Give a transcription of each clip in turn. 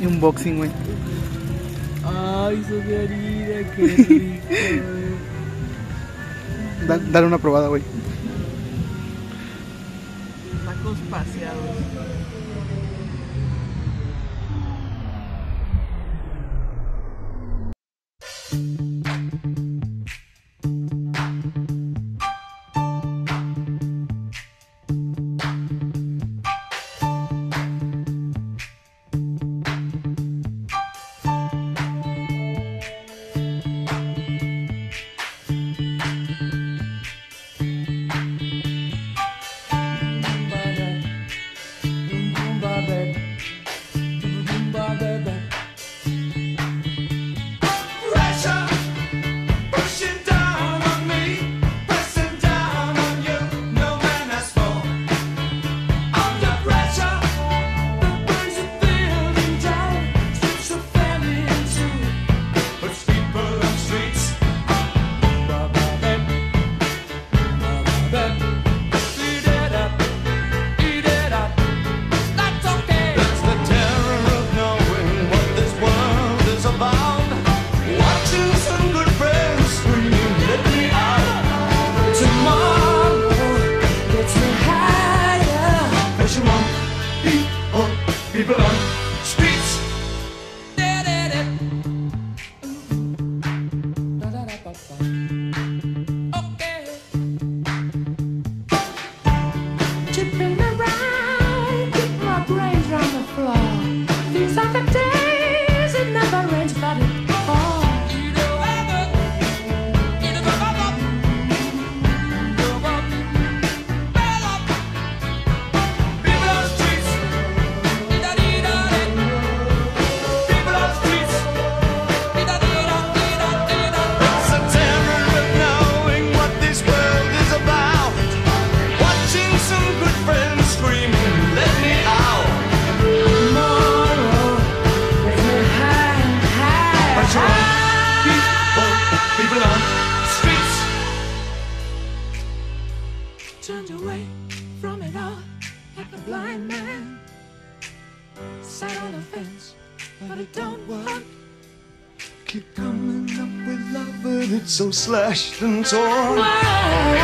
Y un boxing, güey. Ay, soy harina, qué rico. Da, dale una probada, güey. Tacos paseados. turned away from it all like a blind man. Sat on a fence, but it don't work. Keep coming up with love, but it's so slashed and torn.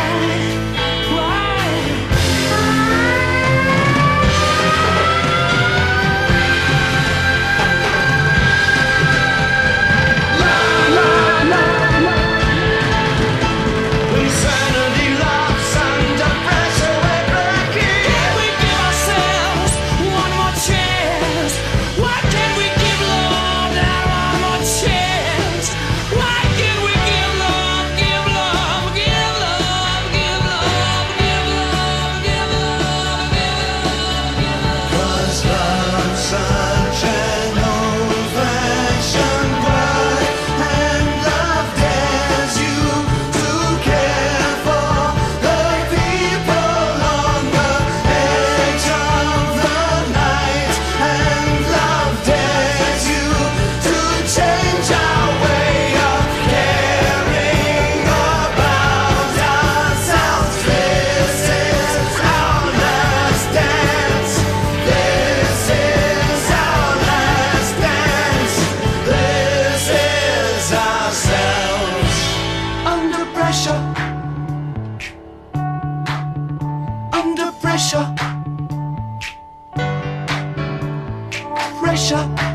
pressure